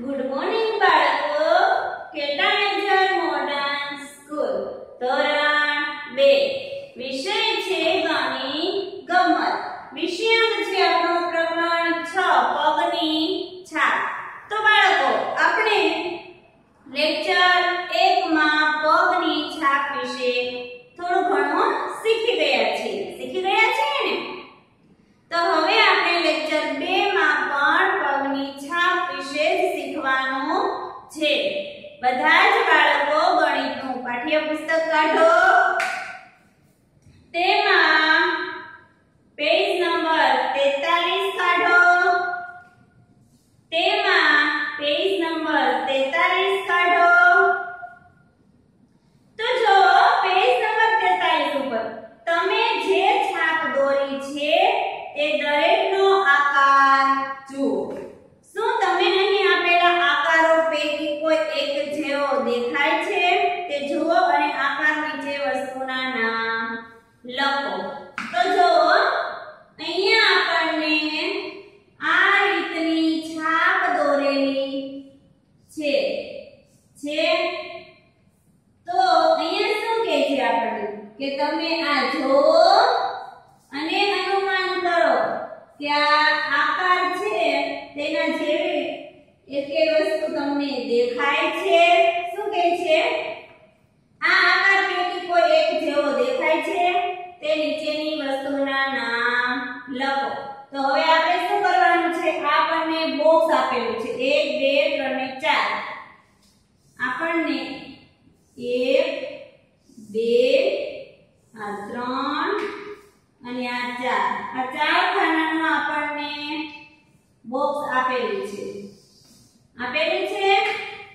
Good morning. આકાર છે, તેના જેવી એકે વસ્તુ તમને દેખાય છે. શું કહે છે? આ આકાર પૈકી કોઈ એક જેવો દેખાય છે? તે નીચેની વસ્તુના નામ લખો. તો હવે આપણે શું કરવાનું છે? આપણને બોક્સ આપેલું છે. 1 2 3 4 આપણને 1 2 આ ત્રણ અને આ ચાર. આ ચાર ખાના બોક્સ આપેલું છે. આપેલી છે?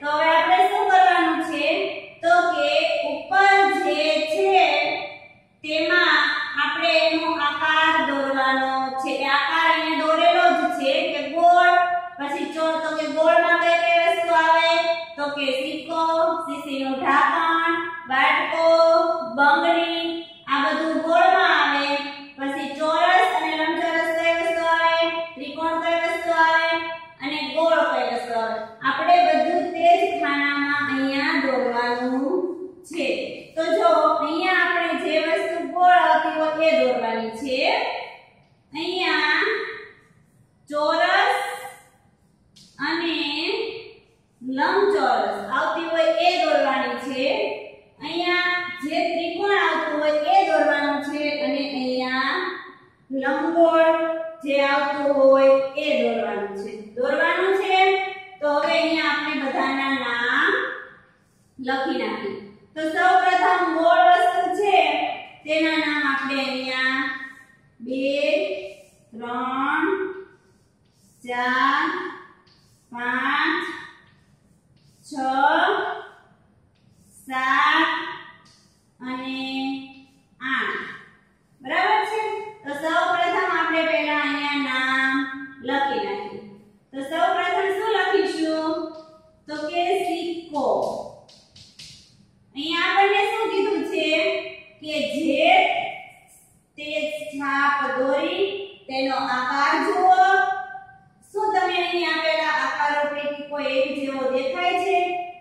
તો હવે આપણે શું કરવાનું છે? તો કે ઉપર જે છે, તેમાં આપણે એનો આકાર દોરવાનો છે. આકાર અહીંયા દોરેલો જ છે કે ગોળ, પછી ચોર તો કે ગોળમાં કઈ કહેવાય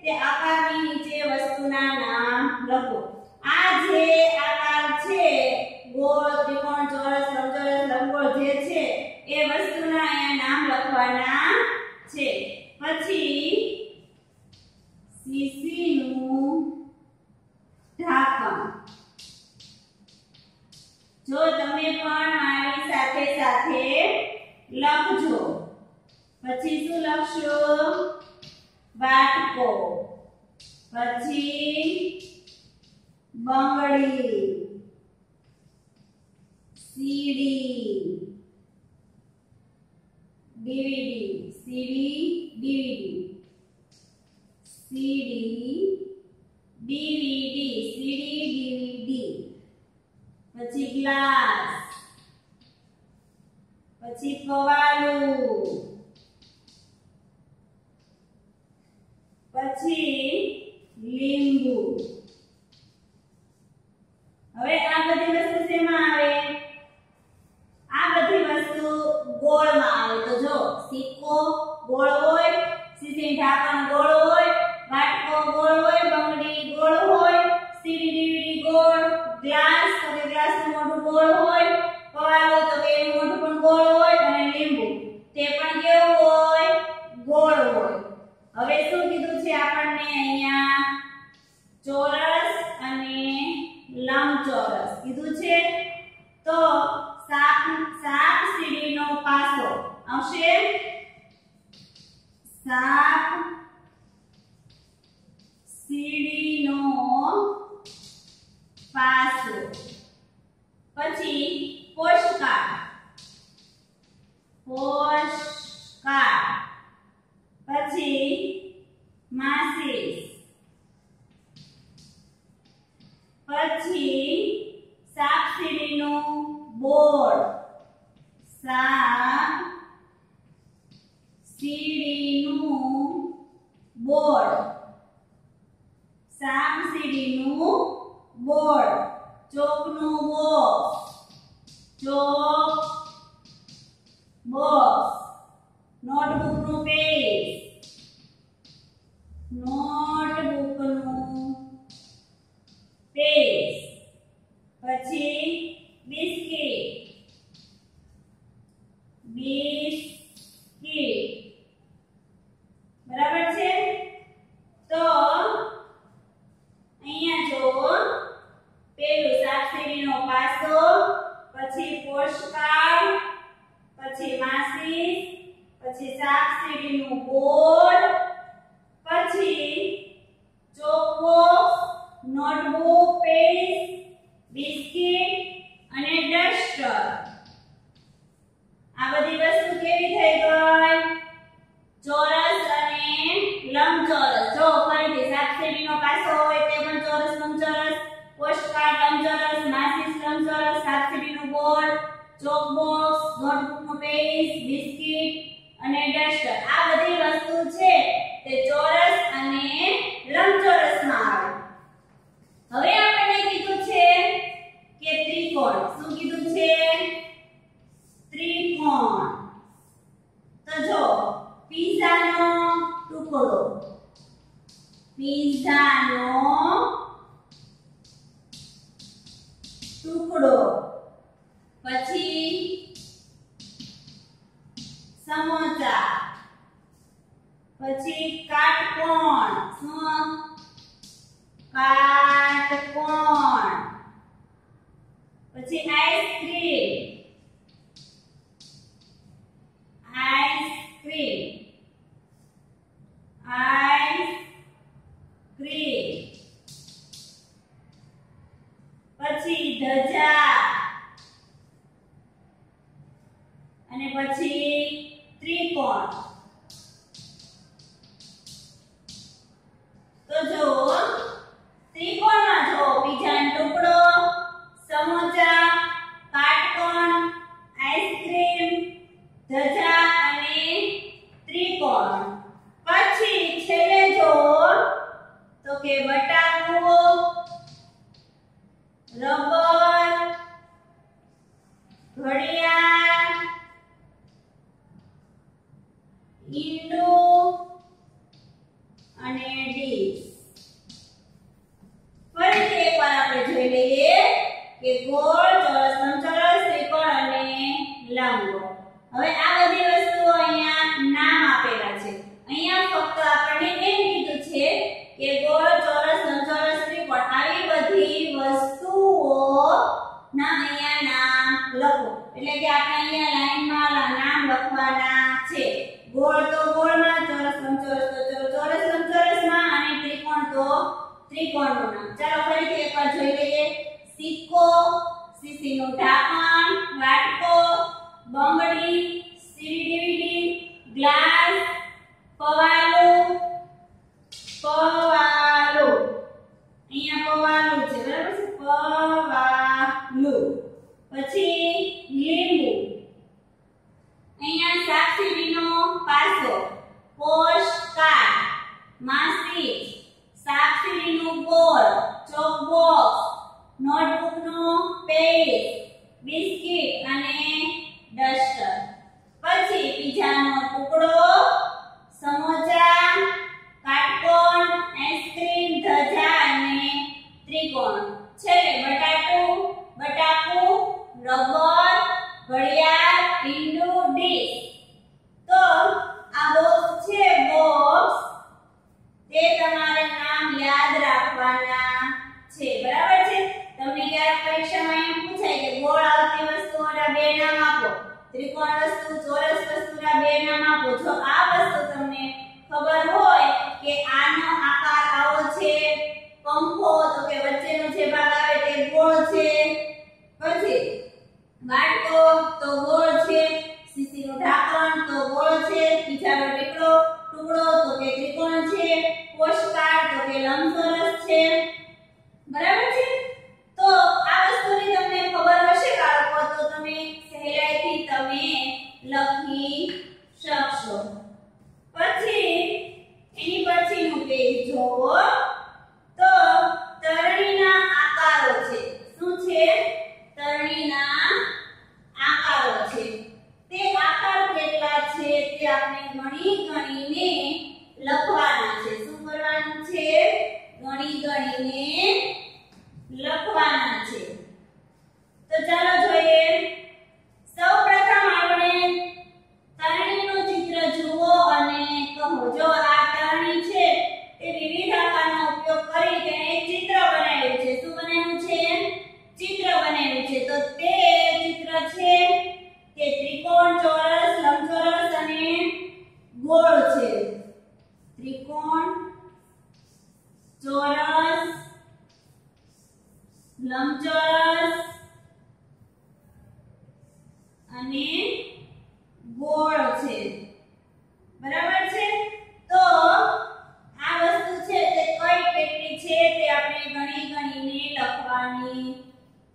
તે આકારની નીચે વસ્તુના નામ લખો. આ જે હવે શું કીધું છે આપણને અહીંયા? ચોરસ અને લંબચોરસ. કીધું છે? તો સાત સાત સીડીનો પાસો. આવશે? સાત સીડીનો પાસો. પછી પોષકાર પોષકાર પછી માસિસ પછી સાપ સીડીનું બોર્ડ. સાપ સીડીનું બોર્ડ. સાપ સીડીનું બોર્ડ. ચોકનું બોક્સ. Chalk box. નોટબુકનું પેજ નોટબુકનું પેજ પછી બિસ્કિટ બિસ્કિટ બરાબર છે તો અહીંયા જો પેલું સાપસીડીનો પાસો પછી પોસ્ટકાર્ડ પછી માસી પછી સાપસીડીનું બોર્ડ પછી પીઝાનો ટુકડો. પછી સમોસા. પછી કાટકોણ. શું કાટકોણ. પછી આઈસ્ક્રીમ. આઈસ્ક્રીમ. આઈસ્ક્રીમ પછી ધજા. અને પછી ત્રિકોણ. કે ગોળ, ચોરસ લંબચોરસ ત્રિકોણ આવી બધી વસ્તુઓ ના અહીંયા નામ લખો. એટલે કે આપણે અહીંયા લાઈનમાં નામ લખવાના છે. ગોળ તો ગોળમાં, ચોરસ લંબચોરસ તો ચોરસ. લંબચોરસમાં અને ત્રિકોણ તો ત્રિકોણનું નામ ચાલો ફરીથી એકવાર જોઈ લઈએ. સિક્કો સીસીનું ઢાંકણ, વાટકો, બંગડી સીડીવીડી ગ્લાસ પવાલું પવાલું અહીંયા પવાલું છે છે પછી લીંબુ. અહીંયા સાપસીડીનો પાસો. પોષકાર માસિક. સાપસીડીનું બોર્ડ કરીને લખવાના છે. તો ચાલો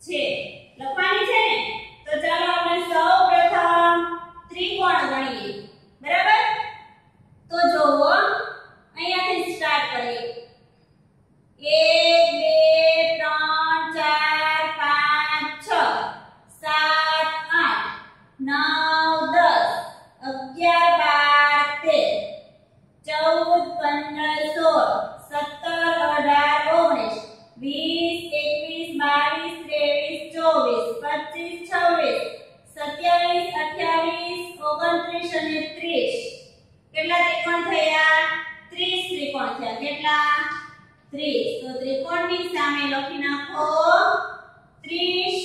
10, লক্ষ্মীনাথ ত্রিশ oh,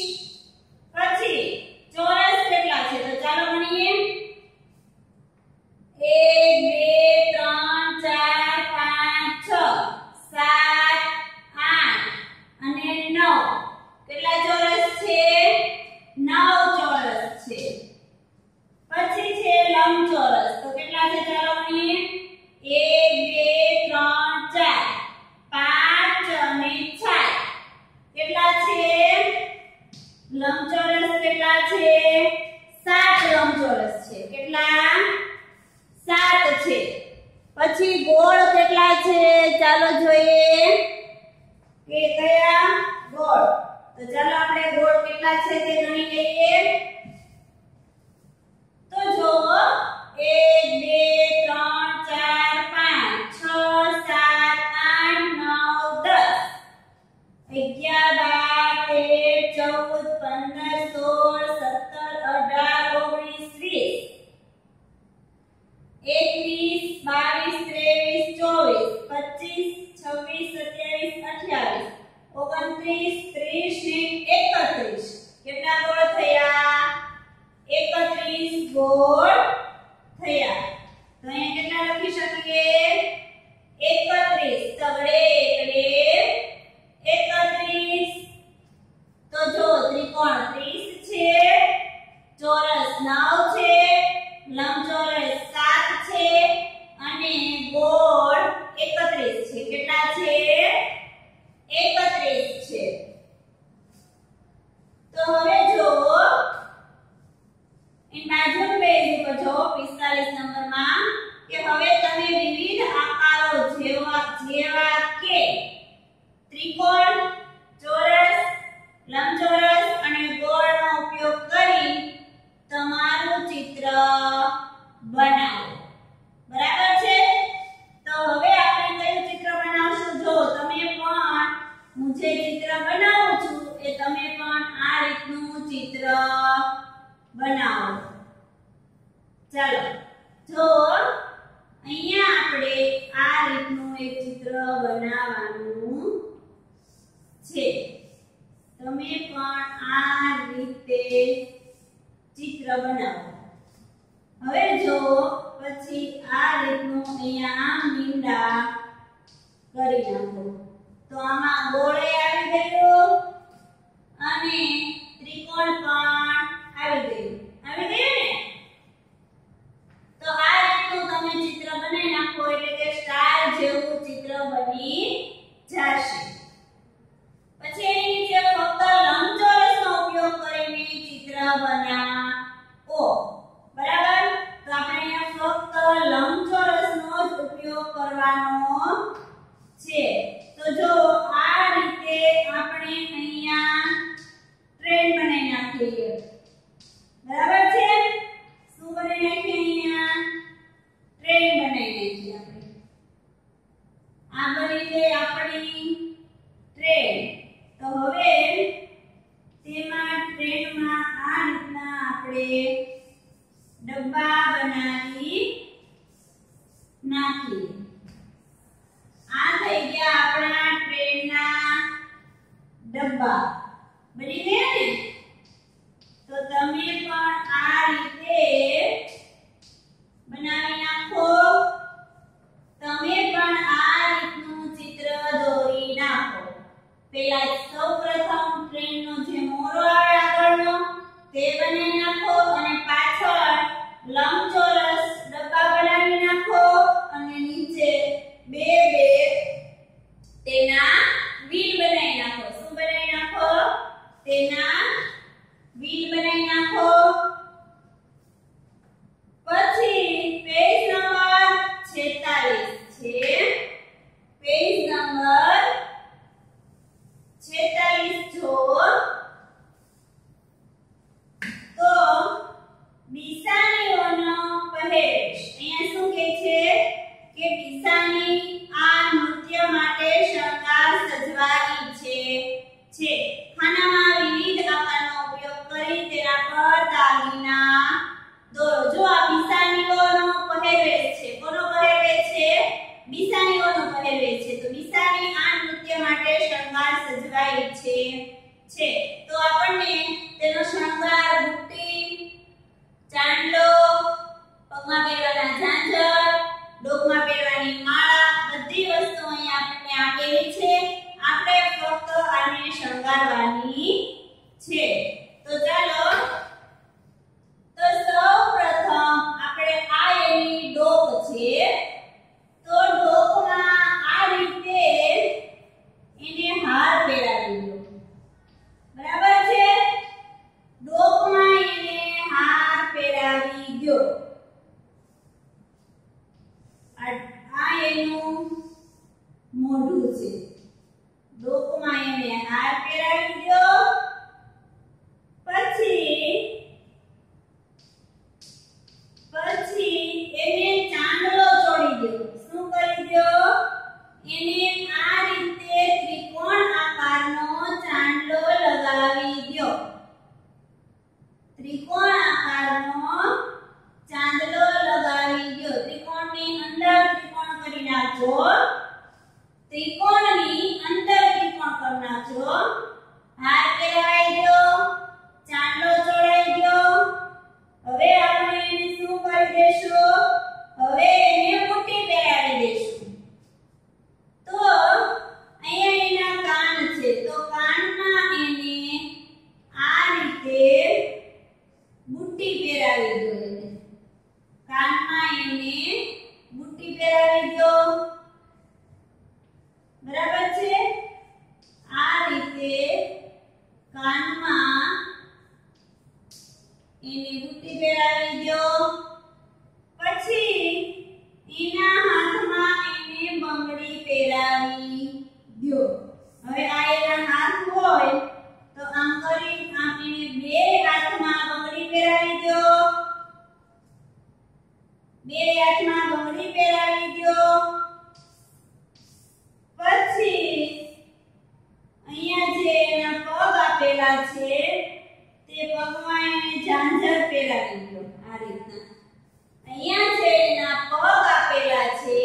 clase de no nivel por બનાવો. ચાલો, જો અહીંયા આપણે આ રીતનું એક ચિત્ર બનાવવાનું છે. તમે પણ આ રીતે ચિત્ર બનાવો. હવે જો પછી આ રીતનું અહીંયા મીંડા કરી નાખો. તો આમાં ગોળે આવી ગયો અને ત્રિકોણ પણ આવી ગયો. ચિત્ર બનાવી નાખો એટલે કે સ્ટાર જેવું ચિત્ર બની જશે. त्रिकोण એની બુદ્ધિ પહેરાવી દો. પછી એના હાથમાં એને બંગડી પહેરાવી દો. હવે આ એના હાથ હોય તો આમ કરી આમ એને બે હાથમાં બંગડી પહેરાવી દો. બે હાથમાં બંગડી પહેરાવી દો. પછી અહીંયા જે એના પગ આપેલા છે અહીંયા છે પગ આપેલા છે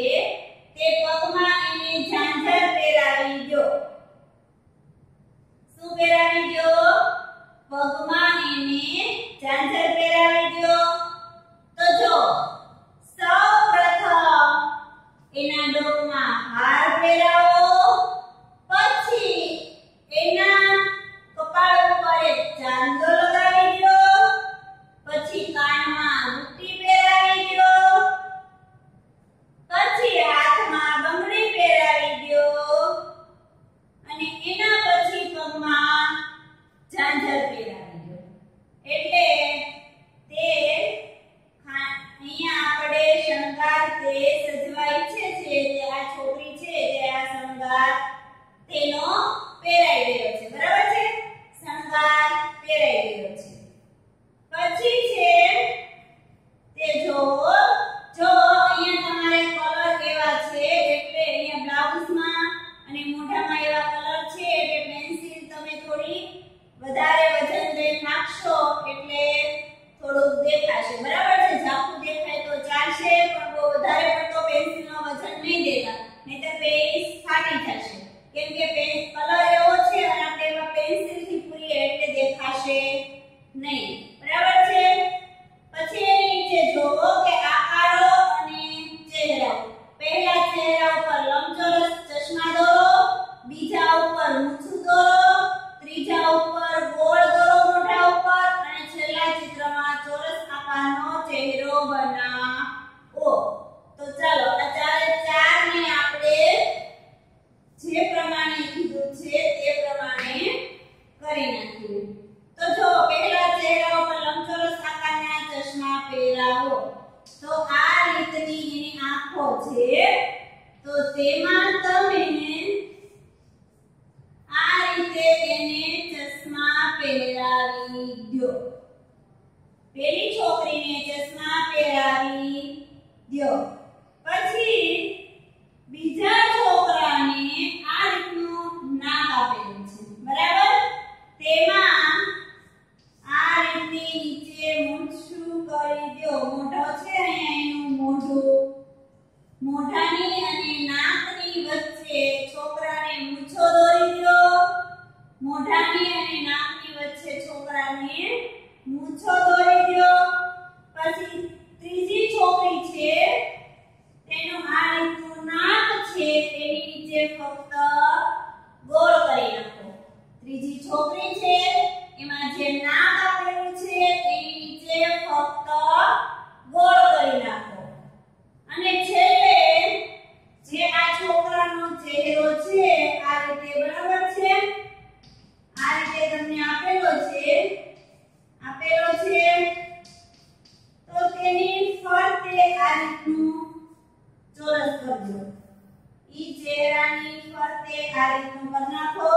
તે પગમાં એને ઝાંઝર પહેરાવી દો. શું પહેરાવી દો પગમાં એને ઝાંઝર પહેરાવી Giovana. એટલે આ રીતનું ચોરસ કરજો. ઈ ચહેરાની ફરતે આ રીતનું કરી નાખો.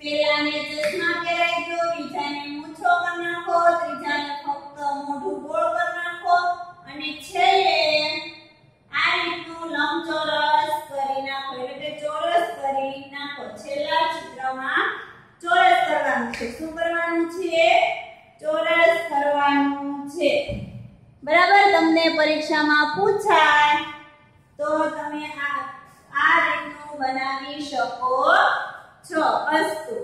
પેલાને ચશ્મા પહેરાઈ દો, બીજાને મૂછો કરી નાખો, ત્રીજાને ફક્ત મોઢું ગોળ કરી નાખો અને છેલ્લે આ રીતનું લંબચોરસ કરી નાખો. એટલે ચોરસ કરી નાખો. છેલ્લા ચિત્રમાં ચોરસ કરવાનું છે. શું કરવાનું છે? ચોરસ કરવાનું છે. બરાબર તમને પરીક્ષામાં પૂછાય. તો તમે આ આ રીતનું બનાવી શકો છો અસ્તુ